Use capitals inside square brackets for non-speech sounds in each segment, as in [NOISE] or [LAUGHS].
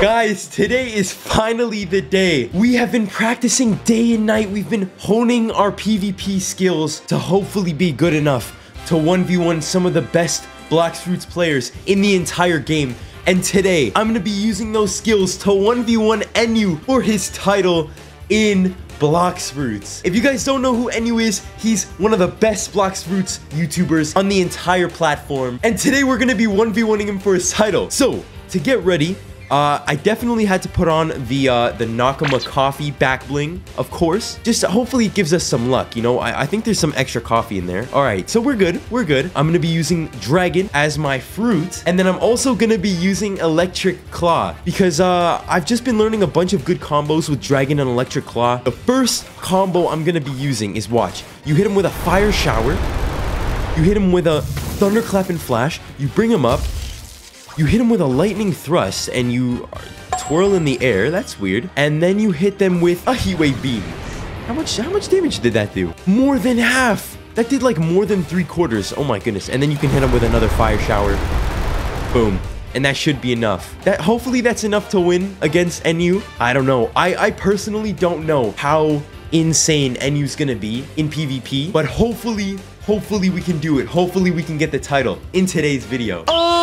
Guys, today is finally the day. We have been practicing day and night. We've been honing our PvP skills to hopefully be good enough to 1v1 some of the best Blox Fruits players in the entire game. And today, I'm gonna be using those skills to 1v1 Enyu for his title in Blox Fruits. If you guys don't know who Enyu is, he's one of the best Blox Fruits YouTubers on the entire platform. And today we're gonna be 1v1ing him for his title. So, to get ready, uh, I definitely had to put on the uh, the Nakama coffee back bling, of course. Just hopefully it gives us some luck, you know? I, I think there's some extra coffee in there. All right, so we're good. We're good. I'm gonna be using Dragon as my fruit. And then I'm also gonna be using Electric Claw because uh, I've just been learning a bunch of good combos with Dragon and Electric Claw. The first combo I'm gonna be using is watch. You hit him with a Fire Shower. You hit him with a Thunderclap and Flash. You bring him up. You hit him with a lightning thrust and you twirl in the air. That's weird. And then you hit them with a heat wave beam. How much how much damage did that do? More than half. That did like more than three quarters. Oh my goodness. And then you can hit him with another fire shower. Boom. And that should be enough. That hopefully that's enough to win against Enyu. I don't know. I, I personally don't know how insane Enyu's gonna be in PvP. But hopefully, hopefully we can do it. Hopefully we can get the title in today's video. Oh,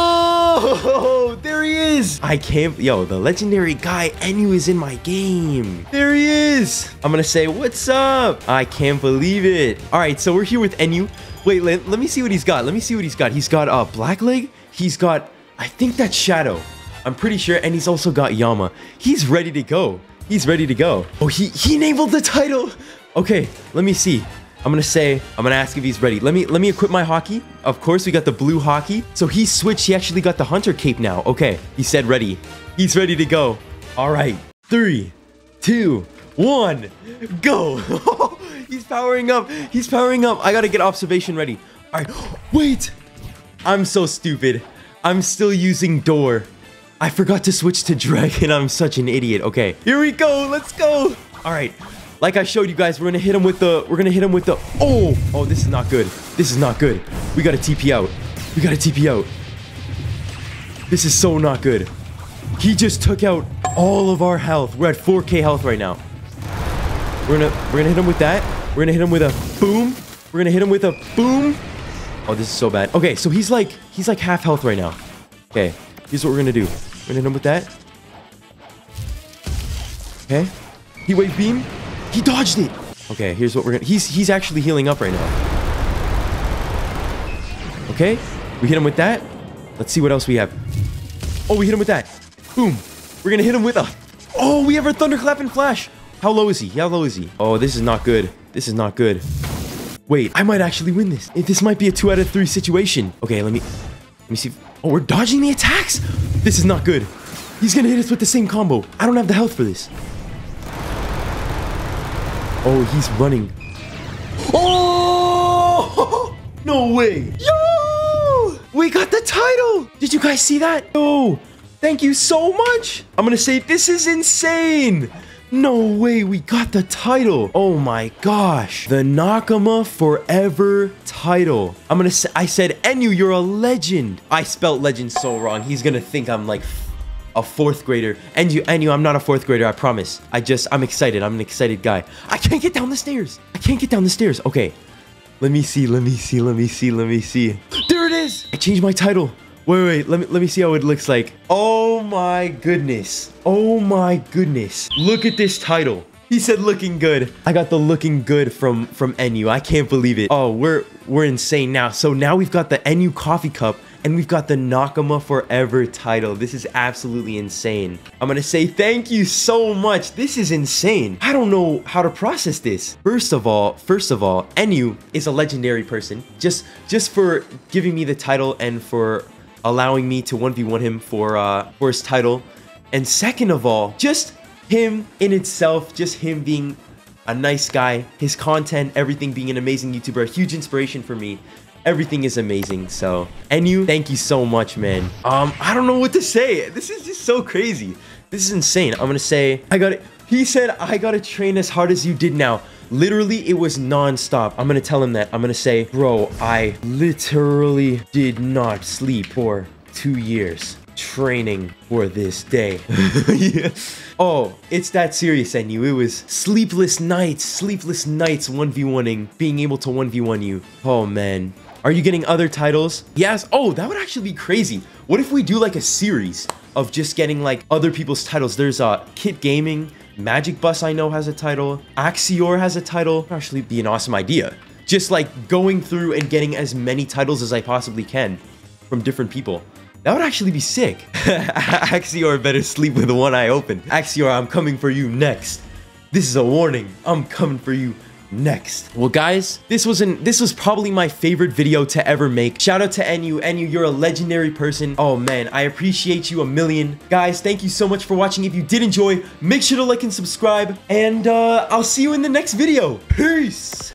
there he is. I can't, yo, the legendary guy Enyu is in my game. There he is. I'm gonna say, what's up? I can't believe it. All right, so we're here with Enyu. Wait, let, let me see what he's got. Let me see what he's got. He's got a uh, Blackleg. He's got, I think that's Shadow. I'm pretty sure. And he's also got Yama. He's ready to go. He's ready to go. Oh, he, he enabled the title. Okay, let me see. I'm gonna say, I'm gonna ask if he's ready. Let me let me equip my Haki. Of course, we got the blue Haki. So he switched, he actually got the hunter cape now. Okay, he said ready. He's ready to go. All right, three, two, one, go. [LAUGHS] he's powering up, he's powering up. I gotta get observation ready. All right, wait. I'm so stupid. I'm still using door. I forgot to switch to dragon. [LAUGHS] I'm such an idiot. Okay, here we go. Let's go. All right, like I showed you guys, we're gonna hit him with the, we're gonna hit him with the, oh, oh, this is not good. This is not good. We gotta TP out. We gotta TP out. This is so not good. He just took out all of our health. We're at 4k health right now. We're gonna, we're gonna hit him with that. We're gonna hit him with a boom. We're gonna hit him with a boom. Oh, this is so bad. Okay, so he's like, he's like half health right now. Okay, here's what we're gonna do. We're gonna hit him with that. Okay. Heat wave beam. He dodged it. Okay, here's what we're gonna... He's, he's actually healing up right now. Okay, we hit him with that. Let's see what else we have. Oh, we hit him with that. Boom. We're gonna hit him with a... Oh, we have our Thunderclap and Flash. How low is he? How low is he? Oh, this is not good. This is not good. Wait, I might actually win this. This might be a two out of three situation. Okay, let me... Let me see. Oh, we're dodging the attacks? This is not good. He's gonna hit us with the same combo. I don't have the health for this. Oh, he's running. Oh! [LAUGHS] No way. Yo! We got the title. Did you guys see that? Yo, thank you so much. I'm gonna say this is insane. No way, we got the title. Oh my gosh. The Nakama Forever title. I'm gonna say, I said, Enyu, you're a legend. I spelt legend so wrong. He's gonna think I'm like a fourth grader. And you, and you, I'm not a fourth grader, I promise. I just, I'm excited. I'm an excited guy. I can't get down the stairs. I can't get down the stairs. Okay. Let me see, let me see, let me see, let me see. There it is! I changed my title. Wait, wait, let me let me see how it looks like. Oh my goodness. Oh my goodness. Look at this title. He said looking good. I got the looking good from from Enyu. I can't believe it. Oh, we're we're insane now. So now we've got the Enyu coffee cup and we've got the Nakama Forever title. This is absolutely insane. I'm gonna say thank you so much. This is insane. I don't know how to process this. First of all, first of all, Enyu is a legendary person. Just, just for giving me the title and for allowing me to 1v1 him for, uh, for his title. And second of all, just him in itself, just him being a nice guy, his content, everything being an amazing YouTuber, a huge inspiration for me everything is amazing. So, and you, thank you so much, man. Um, I don't know what to say. This is just so crazy. This is insane. I'm gonna say, I got it. He said, I gotta train as hard as you did now. Literally, it was non-stop. I'm gonna tell him that. I'm gonna say, bro, I literally did not sleep for two years. training for this day. [LAUGHS] yeah. Oh, it's that serious, Enyu. It was sleepless nights, sleepless nights 1v1ing, being able to 1v1 you. Oh, man. Are you getting other titles? Yes. Oh, that would actually be crazy. What if we do like a series of just getting like other people's titles? There's uh, Kitt Gaming, Magic Bus I know has a title, Axiore has a title. Would actually be an awesome idea. Just like going through and getting as many titles as I possibly can from different people. That would actually be sick. [LAUGHS] Axiore better sleep with one eye open. Axiore, I'm coming for you next. This is a warning. I'm coming for you next. Well, guys, this was an this was probably my favorite video to ever make. Shout out to Enyu. Enyu, you're a legendary person. Oh man, I appreciate you a million. Guys, thank you so much for watching. If you did enjoy, make sure to like and subscribe. And uh, I'll see you in the next video. Peace.